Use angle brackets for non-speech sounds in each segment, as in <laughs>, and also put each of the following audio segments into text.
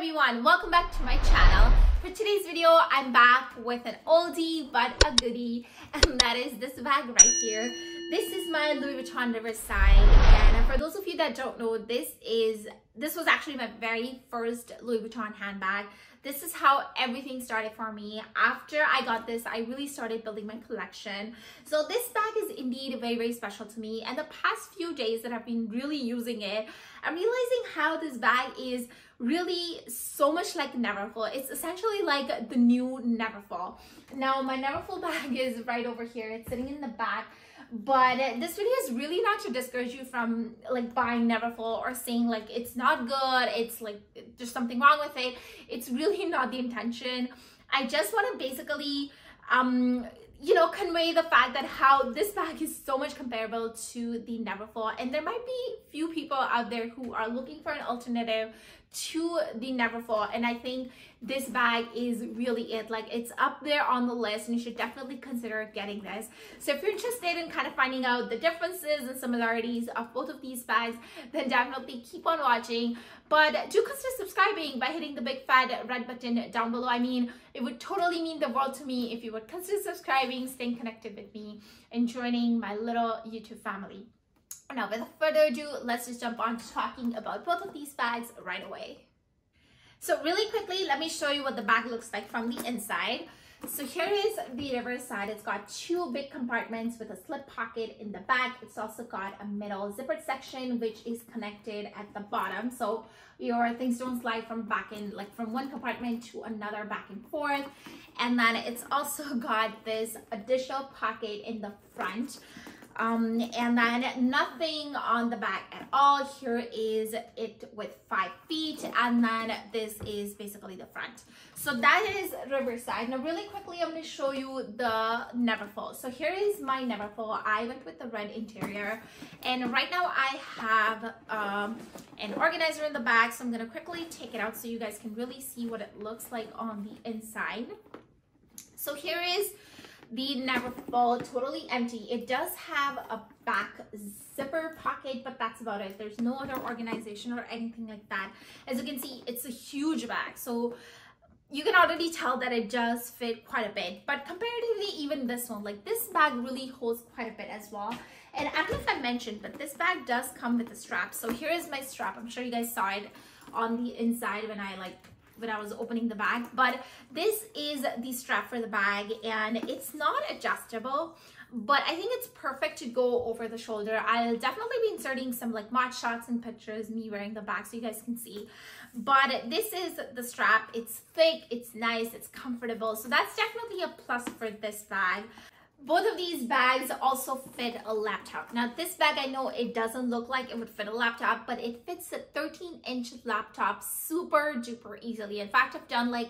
everyone, welcome back to my channel. For today's video, I'm back with an oldie but a goodie and that is this bag right here. This is my Louis Vuitton Riverside for those of you that don't know, this is this was actually my very first Louis Vuitton handbag. This is how everything started for me. After I got this, I really started building my collection. So this bag is indeed very, very special to me. And the past few days that I've been really using it, I'm realizing how this bag is really so much like Neverfull. It's essentially like the new Neverfull. Now my Neverfull <laughs> bag is right over here. It's sitting in the back but this video is really not to discourage you from like buying Neverfull or saying like it's not good it's like there's something wrong with it it's really not the intention i just want to basically um you know, convey the fact that how this bag is so much comparable to the Neverfull. And there might be few people out there who are looking for an alternative to the Neverfull. And I think this bag is really it. Like it's up there on the list and you should definitely consider getting this. So if you're interested in kind of finding out the differences and similarities of both of these bags, then definitely keep on watching. But do consider subscribing by hitting the big fat red button down below. I mean, it would totally mean the world to me if you would consider subscribing, staying connected with me, and joining my little YouTube family. Now, without further ado, let's just jump on to talking about both of these bags right away. So really quickly, let me show you what the bag looks like from the inside. So here is the reverse side. It's got two big compartments with a slip pocket in the back. It's also got a middle zippered section which is connected at the bottom. So your things don't slide from back in, like from one compartment to another back and forth. And then it's also <laughs> got this additional pocket in the front um, and then nothing on the back at all. Here is it with five feet and then this is basically the front. So that is Riverside. Now really quickly, I'm going to show you the Neverfull. So here is my Neverfull. I went with the red interior and right now I have um, an organizer in the back. So I'm going to quickly take it out so you guys can really see what it looks like on the inside. So here is the Neverfull totally empty. It does have a back zipper pocket, but that's about it. There's no other organization or anything like that. As you can see, it's a huge bag. So you can already tell that it does fit quite a bit. But comparatively, even this one, like this bag really holds quite a bit as well. And I don't know if I mentioned, but this bag does come with a strap. So here is my strap. I'm sure you guys saw it on the inside when I like when I was opening the bag. But this is the strap for the bag and it's not adjustable but I think it's perfect to go over the shoulder. I'll definitely be inserting some like mod shots and pictures, me wearing the bag so you guys can see. But this is the strap. It's thick, it's nice, it's comfortable. So that's definitely a plus for this bag. Both of these bags also fit a laptop. Now this bag, I know it doesn't look like it would fit a laptop, but it fits a 13 inch laptop super duper easily. In fact, I've done like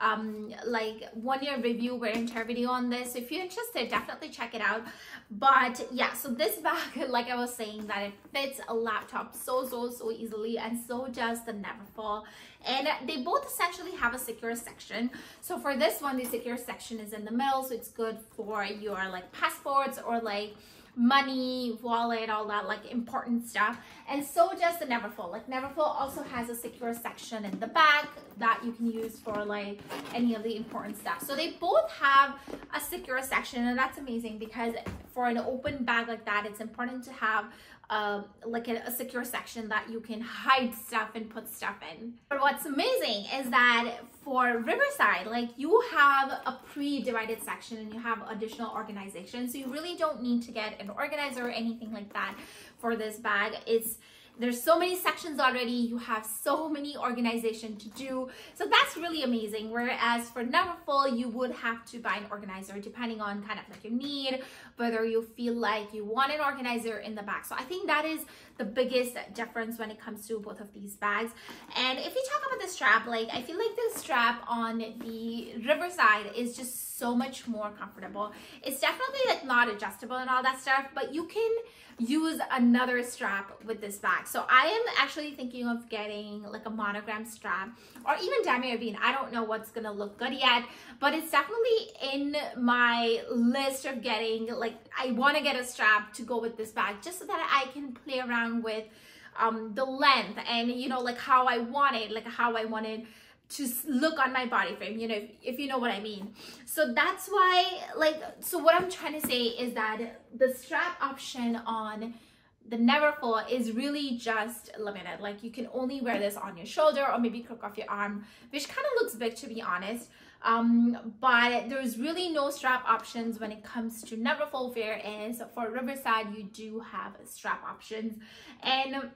um, like one year review tear video on this. So if you're interested, definitely check it out. But yeah, so this <laughs> bag, like I was saying, that it fits a laptop so, so, so easily and so does the Neverfull. And they both essentially have a secure section. So for this one, the secure section is in the middle. So it's good for your like passports or like money, wallet, all that like important stuff. And so does the Neverfull. Like Neverfull also has a secure section in the back that you can use for like any of the important stuff. So they both have a secure section and that's amazing because for an open bag like that, it's important to have uh, like a, a, secure section that you can hide stuff and put stuff in. But what's amazing is that for Riverside, like you have a pre-divided section and you have additional organization. So you really don't need to get an organizer or anything like that for this bag. It's there's so many sections already. You have so many organization to do. So that's really amazing. Whereas for Neverfull you would have to buy an organizer depending on kind of like your need whether you feel like you want an organizer in the back so i think that is the biggest difference when it comes to both of these bags. And if you talk about the strap like i feel like the strap on the riverside is just so much more comfortable. It's definitely like not adjustable and all that stuff but you can use another strap with this bag. So I am actually thinking of getting like a monogram strap or even Damier Ebene. I don't know what's gonna look good yet, but it's definitely in my list of getting like, I wanna get a strap to go with this bag just so that I can play around with um, the length and you know like how I want it, like how I wanted to look on my body frame you know if, if, you know what i mean. So that's why like so what i'm trying to say is that the strap option on the Neverfull is really just limited. Like you can only wear this on your shoulder or maybe crook off your arm which kind of looks big to be honest. Um but there's really no strap options when it comes to Neverfull whereas for riverside you do have strap options. And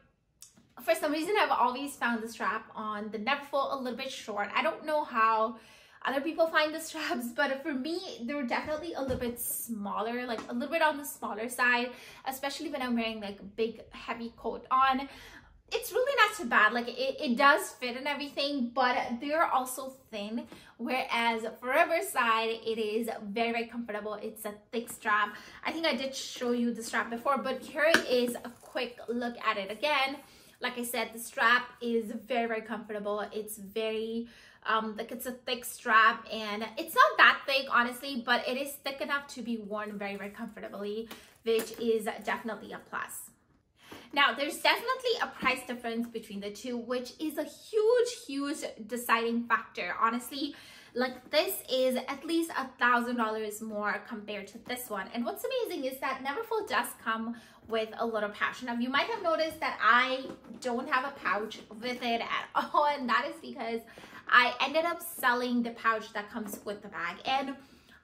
for some reason I've always found the strap on the Neverfull a little bit short. I don't know how other people find the straps, <laughs> but for me, they're definitely a little bit smaller, like a little bit on the smaller side, especially when I'm wearing like a big heavy coat on. It's really not too bad. Like it, it does fit and everything, but they're also thin. Whereas for Riverside, it is very, very comfortable. It's a thick strap. I think I did show you the strap before, but here is a quick look at it again like I said, the strap is very, very comfortable. It's very, um, like it's a thick strap and it's not that thick, honestly, but it is thick enough to be worn very, very comfortably, which is definitely a plus. Now, there's definitely a price difference between the two, which is a huge, huge deciding factor. Honestly, like this is at least a thousand dollars more compared to this one. And what's amazing is that Neverfull does come with a little pouch. Now you might have noticed that I don't have a pouch with it at <laughs> all. And that is because I ended up selling the pouch that comes with the bag. And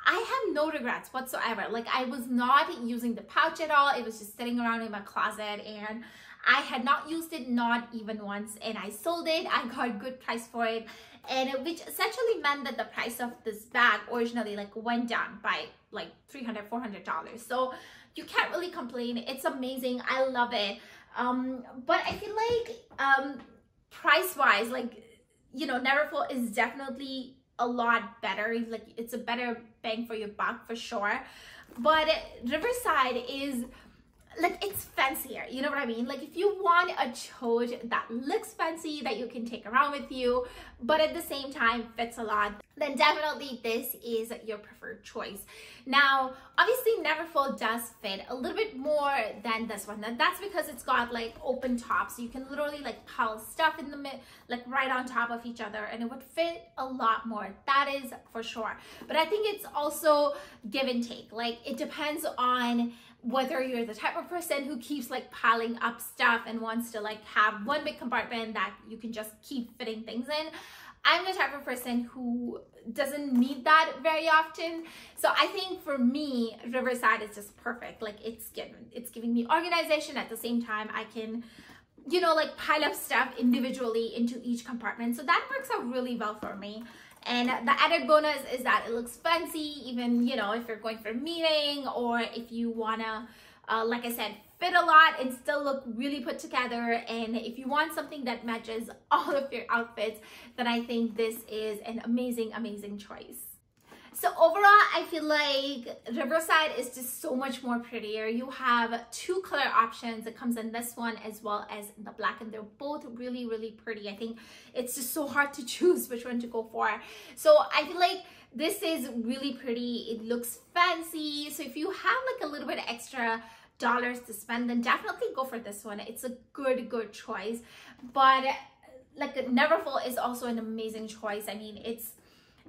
I have no regrets whatsoever. Like I was not using the pouch at all. It was just sitting around in my closet and I had not used it not even once and I sold it. I got a good price for it and which essentially meant that the price of this bag originally like went down by like 300 400 dollars so you can't really complain it's amazing i love it um but i feel like um price wise like you know neverfull is definitely a lot better. Like it's a better bang for your buck for sure. But riverside is like it's fancier. You know what i mean? Like if you want a tote that looks fancy that you can take around with you but at the same time fits a lot then definitely this is your preferred choice now obviously neverfull does fit a little bit more than this one that's because it's got like open top. so you can literally like pile stuff in the mid like right on top of each other and it would fit a lot more that is for sure but i think it's also give and take like it depends on whether you're the type of person who keeps like piling up stuff and wants to like have one big compartment that you can just keep fitting things in. I'm the type of person who doesn't need that very often. So I think for me, Riverside is just perfect. Like it's given, it's giving me organization at the same time. I can, you know, like pile up stuff individually into each compartment. So that works out really well for me. And the added bonus is that it looks fancy, even, you know, if you're going for a meeting or if you wanna, uh, like I said, fit a lot and still look really put together. And if you want something that matches <laughs> all of your outfits, then I think this is an amazing, amazing choice. So overall, I feel like Riverside is just so much more prettier. You have two color options. It comes in this one as well as the black and they're both really, really pretty. I think it's just so hard to <laughs> choose which one to go for. So I feel like this is really pretty. It looks fancy. So if you have like a little bit extra dollars to spend, then definitely go for this one. It's a good, good choice. But like Neverfull is also an amazing choice. I mean, it's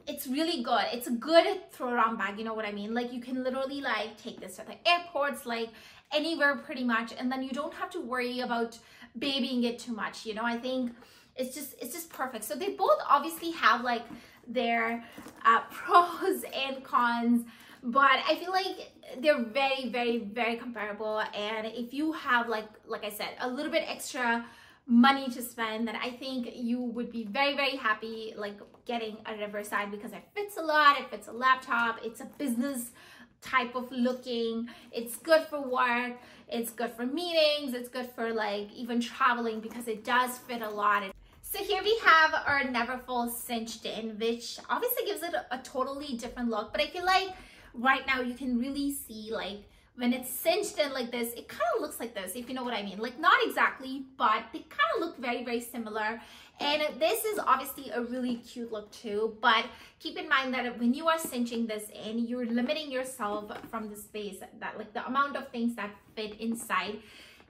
it's really good. It's a good throw around bag, you know what I mean? Like you can literally like take this to the airports, like anywhere pretty much, and then you don't have to worry about babying it too much, you know? I think it's just it's just perfect. So they both obviously have like their uh, <laughs> pros and cons, but I feel like they're very, very, very comparable. And if you have like, like I said, a little bit extra money to spend then I think you would be very very happy like getting a Riverside because it fits a lot. It fits a laptop. It's a business type of looking. It's good for work. It's good for meetings. It's good for like even traveling because it does fit a lot. So here we have our Neverfull cinched in which obviously gives it a totally different look but I feel like right now you can really see like when it's cinched in like this, it kind of looks like this, if you know what I mean. Like not exactly, but they kind of look very, very similar. And this is obviously a really cute look too, but keep in mind that when you are cinching this in, you're limiting yourself from the space that like the amount of things that fit inside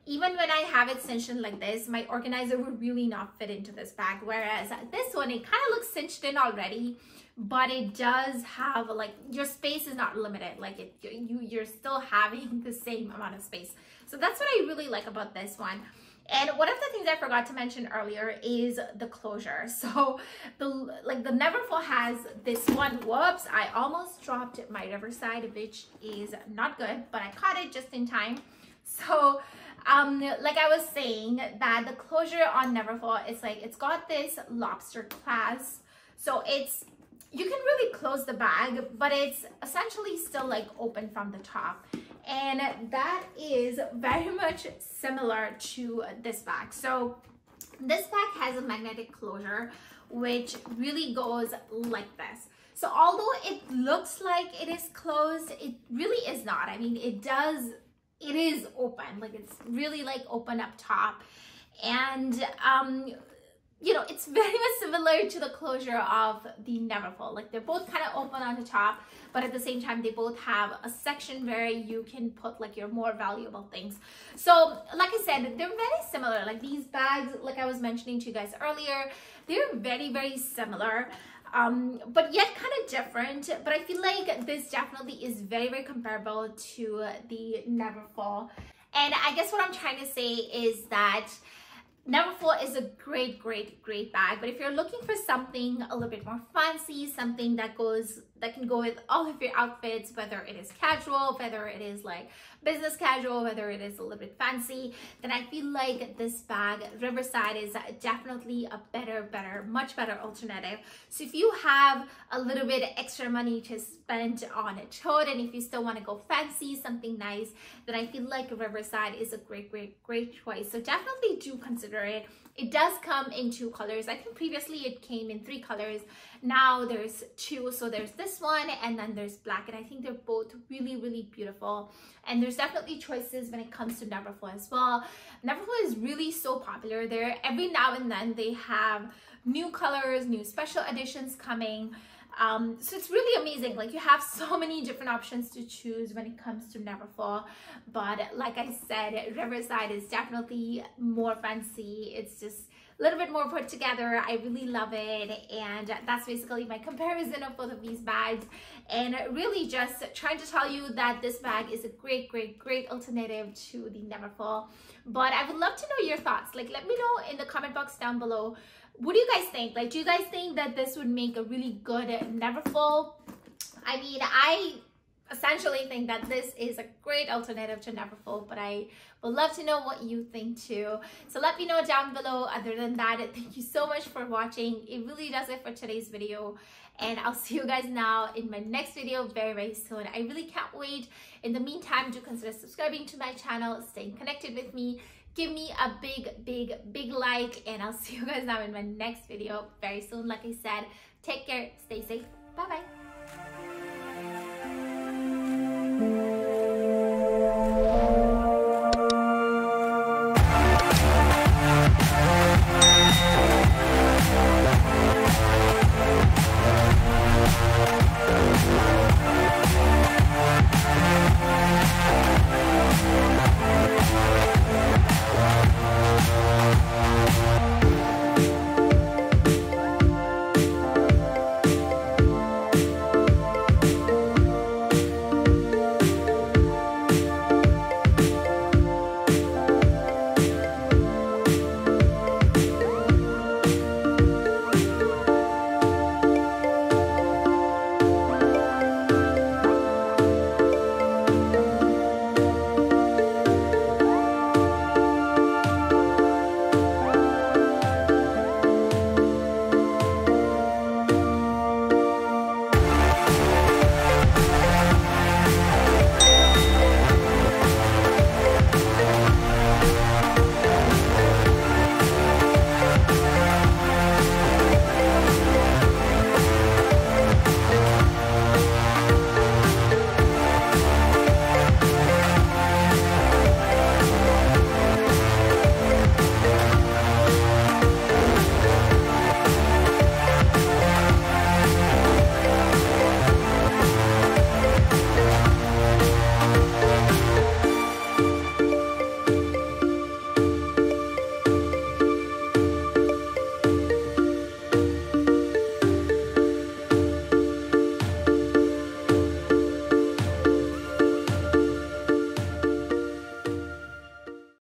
even when I have it cinched in like this, my organizer would really not fit into this bag. Whereas this one, it kind of looks cinched in already, but it does have like, your space is not limited. Like it, you, you're still having <laughs> the same amount of space. So that's what I really like about this one. And one of the things I forgot to mention earlier is the closure. <laughs> So the like the Neverfull has this one, whoops, I almost dropped my Riverside, which is not good, but I caught it just in time. So um like i was saying that the closure on neverfull is like it's got this lobster clasp so it's you can really close the bag but it's essentially still like open from the top. And that is very much similar to this bag. So this bag has a magnetic closure which really goes like this. So although it looks like it is closed it really is not. I mean it does it is open like it's really like open up top. And um you know it's <laughs> very much similar to the closure of the neverfull like they're both kind of open on the top but at the same time they both have a section where you can put like your more valuable things. So like i said they're very similar. Like these bags like i was mentioning to you guys earlier they're very very similar um, but yet kind of different. But I feel like this definitely is very, very comparable to the Neverfull. And I guess what I'm trying to say is that Neverfull is a great, great, great bag. But if you're looking for something a little bit more fancy, something that goes that can go with all of your outfits, whether it is casual, whether it is like business casual, whether it is a little bit fancy, then I feel like this bag, Riverside, is definitely a better, better, much better alternative. So if you have a little bit extra money to spend on a tote, and if you still want to go fancy, something nice, then I feel like Riverside is a great, great, great choice. So definitely do consider it. It does come in two colors. I think previously it came in three colors. Now there's two. So there's this one and then there's black. And I think they're both really, really beautiful. And there's definitely choices when it comes to Neverfull as well. Neverfull is really so popular there. Every now and then they have new colors, new special editions coming. Um, so it's really amazing. Like you have so many different options to choose when it comes to Neverfull. But like I said, Riverside is definitely more fancy. It's just little bit more put together. I really love it. And that's basically my comparison of both of these bags. And really just trying to tell you that this bag is a great, great, great alternative to the Neverfull. But I would love to know your thoughts. Like let me know in the comment box down below what do you guys think? Like, do you guys think that this would make a really good Neverfull? I mean, I essentially think that this is a great alternative to Neverfull, but I would love to know what you think too. So let me know down below. Other than that, thank you so much for watching. It really does it for today's video. And I'll see you guys now in my next video very, very soon. I really can't wait. In the meantime, do consider subscribing to my channel, staying connected with me, give me a big, big, big like, and I'll <laughs> see you guys now in my next video very soon. Like I said, take care, stay safe. Bye-bye.